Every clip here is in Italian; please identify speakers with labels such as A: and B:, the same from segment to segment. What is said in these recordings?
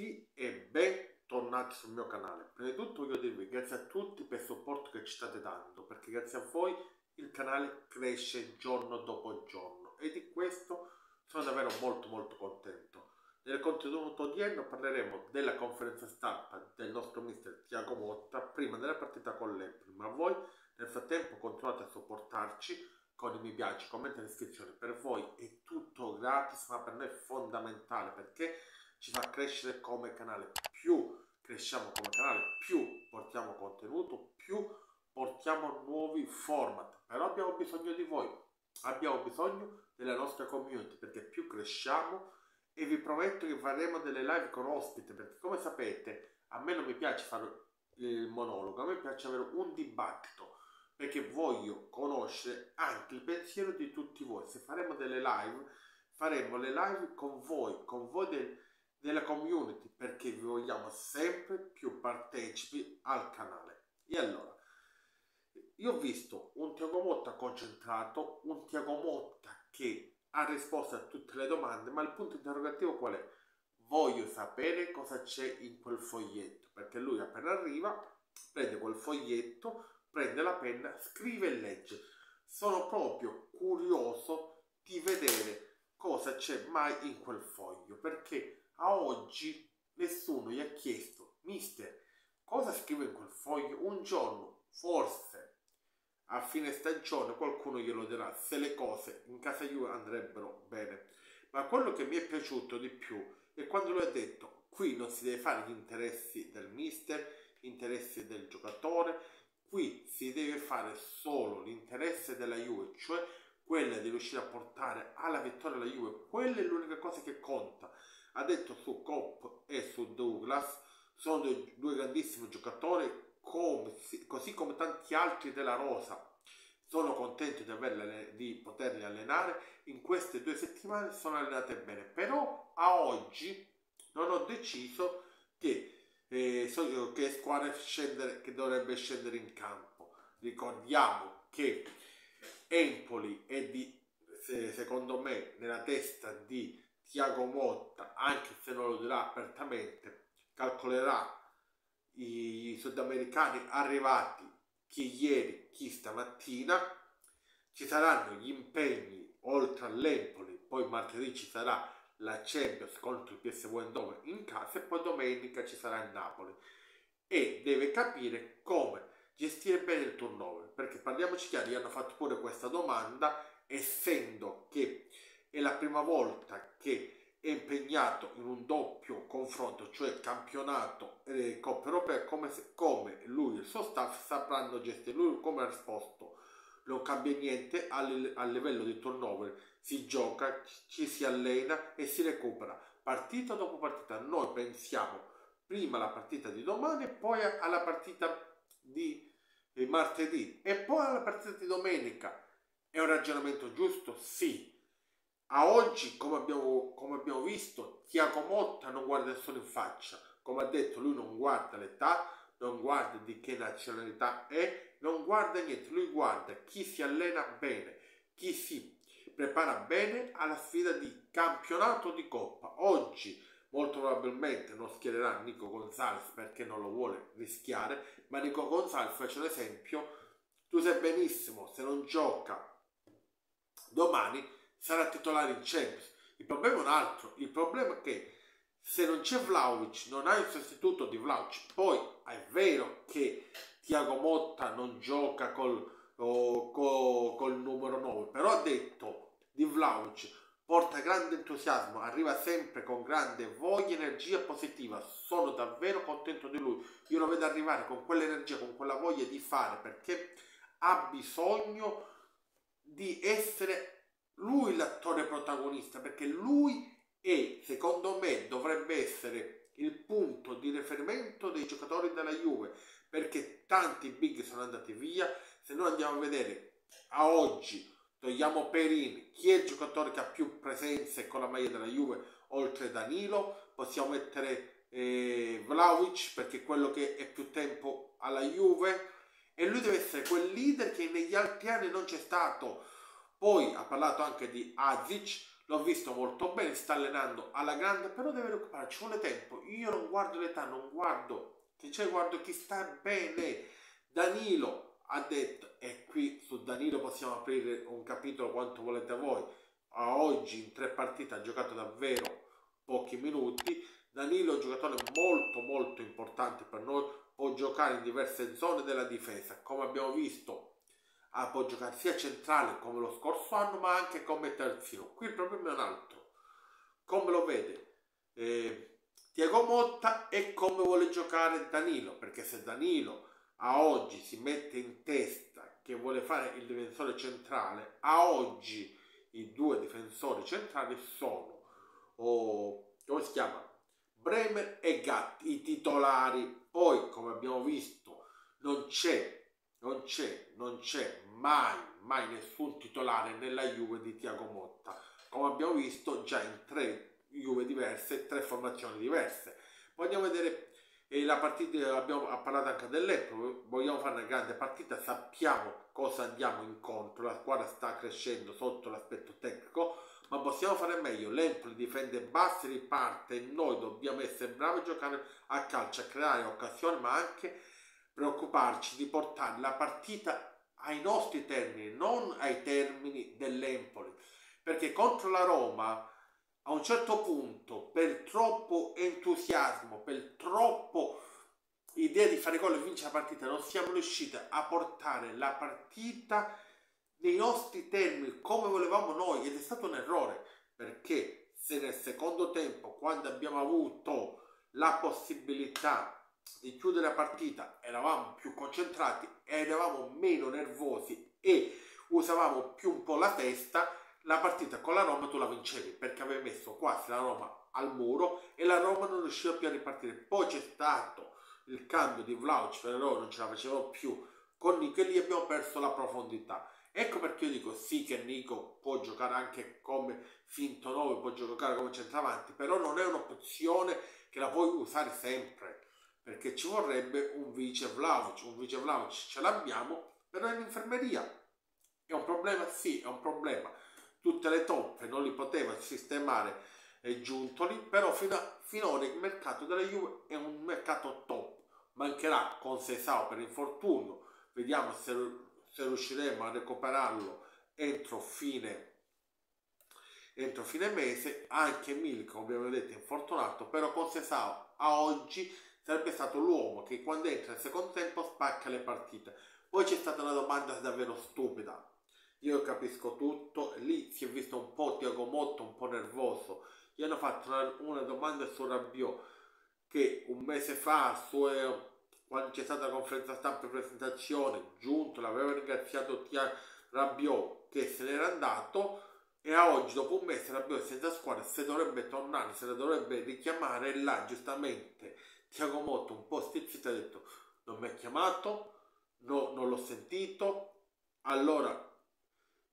A: tutti e bentornati sul mio canale. Prima di tutto voglio dirvi grazie a tutti per il supporto che ci state dando, perché grazie a voi il canale cresce giorno dopo giorno e di questo sono davvero molto molto contento. Nel contenuto odierno parleremo della conferenza stampa del nostro mister Tiago Motta prima della partita con l'Empoli, ma voi nel frattempo continuate a supportarci con i mi piace, commenti e descrizione. Per voi è tutto gratis, ma per noi è fondamentale perché ci fa crescere come canale. Più cresciamo come canale, più portiamo contenuto, più portiamo nuovi format. Però abbiamo bisogno di voi, abbiamo bisogno della nostra community perché più cresciamo e vi prometto che faremo delle live con ospite perché come sapete a me non mi piace fare il monologo, a me piace avere un dibattito perché voglio conoscere anche il pensiero di tutti voi. Se faremo delle live, faremo le live con voi, con voi del, della community perché vi vogliamo sempre più partecipi al canale. E allora, io ho visto un Tiago Motta concentrato, un Tiago Motta che ha risposto a tutte le domande, ma il punto interrogativo qual è? Voglio sapere cosa c'è in quel foglietto, perché lui appena arriva prende quel foglietto, prende la penna, scrive e legge. Sono proprio curioso di vedere cosa c'è mai in quel foglio, perché a oggi nessuno gli ha chiesto, mister, cosa scrive in quel foglio? Un giorno, forse, a fine stagione qualcuno glielo dirà se le cose in casa Juve andrebbero bene. Ma quello che mi è piaciuto di più è quando lui ha detto qui non si deve fare gli interessi del mister, gli interessi del giocatore, qui si deve fare solo l'interesse della Juve, cioè quella di riuscire a portare alla vittoria la Juve, quella è l'unica cosa che conta ha detto su Cobb e su Douglas, sono due, due grandissimi giocatori, come, così come tanti altri della Rosa. Sono contento di, averle, di poterli allenare. In queste due settimane sono allenate bene, però a oggi non ho deciso che, eh, che squadra scendere, che dovrebbe scendere in campo. Ricordiamo che Empoli è di, secondo me, nella testa di Tiago Motta, anche se non lo dirà apertamente, calcolerà i sudamericani arrivati chi ieri, chi stamattina, ci saranno gli impegni oltre all'Empoli, poi martedì ci sarà la Champions contro il PSV Eindhoven in casa e poi domenica ci sarà il Napoli. E deve capire come gestire bene il turnover perché parliamoci chiari hanno fatto pure questa domanda essendo che è la prima volta che è impegnato in un doppio confronto, cioè campionato e Coppa Europea, come, se, come lui e il suo staff sapranno gestire. Lui come ha risposto? Non cambia niente a, livello di turnover, si gioca, ci si allena e si recupera partita dopo partita. Noi pensiamo prima alla partita di domani, poi alla partita di martedì e poi alla partita di domenica. È un ragionamento giusto? Sì a oggi, come abbiamo, come abbiamo visto, Tiago Motta non guarda nessuno in faccia. Come ha detto, lui non guarda l'età, non guarda di che nazionalità è, non guarda niente. Lui guarda chi si allena bene, chi si prepara bene alla sfida di campionato di coppa. Oggi molto probabilmente non schiererà Nico Gonzalez perché non lo vuole rischiare, ma Nico Gonzalez faccio l'esempio, tu sai benissimo se non gioca domani sarà titolare in Champions. Il problema è un altro, il problema è che se non c'è Vlaovic, non hai il sostituto di Vlaovic. Poi è vero che Tiago Motta non gioca col, oh, col, col numero 9, però ha detto di Vlaovic porta grande entusiasmo, arriva sempre con grande voglia, energia positiva. Sono davvero contento di lui. Io lo vedo arrivare con quell'energia, con quella voglia di fare perché ha bisogno di essere lui l'attore protagonista perché lui è, secondo me, dovrebbe essere il punto di riferimento dei giocatori della Juve perché tanti big sono andati via. Se noi andiamo a vedere a oggi, togliamo Perin, chi è il giocatore che ha più presenze con la maglia della Juve oltre Danilo? Possiamo mettere eh, Vlaovic perché è quello che è più tempo alla Juve e lui deve essere quel leader che negli altri anni non c'è stato poi ha parlato anche di Azic, l'ho visto molto bene, sta allenando alla grande, però deve recuperare, ci vuole tempo. Io non guardo l'età, non guardo, cioè guardo chi sta bene. Danilo ha detto, e qui su Danilo possiamo aprire un capitolo quanto volete voi, a oggi in tre partite ha giocato davvero pochi minuti. Danilo è un giocatore molto molto importante per noi, può giocare in diverse zone della difesa, come abbiamo visto ah, può giocare sia centrale come lo scorso anno ma anche come terzino. Qui il problema è un altro. Come lo vede eh, Tiago Motta e come vuole giocare Danilo, perché se Danilo a oggi si mette in testa che vuole fare il difensore centrale, a oggi i due difensori centrali sono, oh, come si chiama? Bremer e Gatti, i titolari. Poi, come abbiamo visto, non c'è non c'è, non c'è mai, mai nessun titolare nella Juve di Tiago Motta, come abbiamo visto già in tre Juve diverse, tre formazioni diverse. Vogliamo vedere eh, la partita, abbiamo parlato anche dell'Empoli, vogliamo fare una grande partita, sappiamo cosa andiamo incontro, la squadra sta crescendo sotto l'aspetto tecnico, ma possiamo fare meglio, l'Empoli difende basso riparte e noi dobbiamo essere bravi a giocare a calcio, a creare occasioni, ma anche preoccuparci di portare la partita ai nostri termini, non ai termini dell'Empoli, perché contro la Roma a un certo punto, per troppo entusiasmo, per troppo idea di fare gol e vincere la partita, non siamo riusciti a portare la partita nei nostri termini come volevamo noi. Ed è stato un errore perché se nel secondo tempo quando abbiamo avuto la possibilità di chiudere la partita eravamo più concentrati, eravamo meno nervosi e usavamo più un po' la testa, la partita con la Roma tu la vincevi perché avevi messo quasi la Roma al muro e la Roma non riusciva più a ripartire. Poi c'è stato il cambio di Vlaovic, per loro non ce la facevano più con Nico e lì abbiamo perso la profondità. Ecco perché io dico sì che Nico può giocare anche come finto 9, può giocare come centravanti, però non è un'opzione che la puoi usare sempre perché ci vorrebbe un vice Vlaovic, un vice Vlaovic ce l'abbiamo, però in infermeria. È un problema? Sì, è un problema. Tutte le toppe non li poteva sistemare e Giuntoli, però fino a, finora il mercato della Juve è un mercato top. Mancherà con Sesao per infortunio, vediamo se, se riusciremo a recuperarlo entro fine entro fine mese anche Milk come abbiamo detto è infortunato però con Sesao a oggi sarebbe stato l'uomo che quando entra nel secondo tempo spacca le partite. Poi c'è stata una domanda davvero stupida. Io capisco tutto, lì si è visto un po' Tiago Motto, un po' nervoso. Gli hanno fatto una, una domanda su Rabiot che un mese fa, su, eh, quando c'è stata la conferenza stampa e presentazione, Giunto l'aveva ringraziato Tia Rabiot che se n'era andato e a oggi dopo un mese Rabiot senza squadra, se dovrebbe tornare, se la dovrebbe richiamare là giustamente Tiago Motto un po' stizzito ha detto non mi ha chiamato, no, non l'ho sentito, allora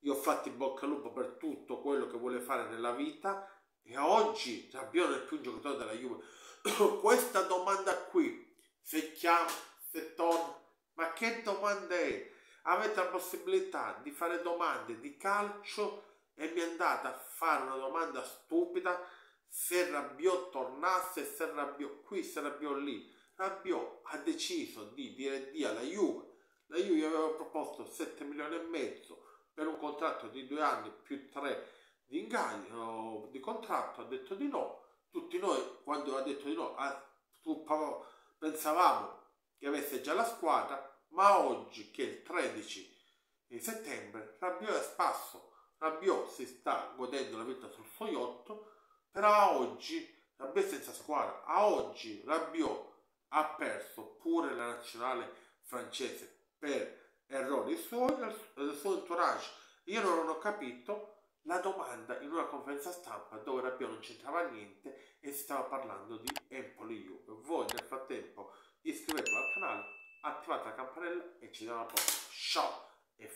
A: io ho fatto in bocca al lupo per tutto quello che vuole fare nella vita e oggi Rabiot non è più un giocatore della Juve. Questa domanda qui, se chiama, se torna, ma che domanda è? Avete la possibilità di fare domande di calcio e mi andate a fare una domanda stupida se Rabiot tornasse, se Rabiot qui, se Rabiot lì. Rabiot ha deciso di dire di alla Juve. La Juve aveva proposto 7 milioni e mezzo per un contratto di due anni più tre di ingaggio di contratto, ha detto di no. Tutti noi, quando ha detto di no, pensavamo che avesse già la squadra, ma oggi che è il 13 di settembre, Rabiot è spasso. Rabiot si sta godendo la vita sul suo yacht però a oggi Rabiot è senza squadra, a oggi Rabiot ha perso pure la nazionale francese per errori suoi del suo entourage. Io non ho capito la domanda in una conferenza stampa dove Rabiot non c'entrava niente e si stava parlando di Empoli Juve. Voi nel frattempo iscrivetevi al canale, attivate la campanella e ci vediamo alla prossima. Ciao! E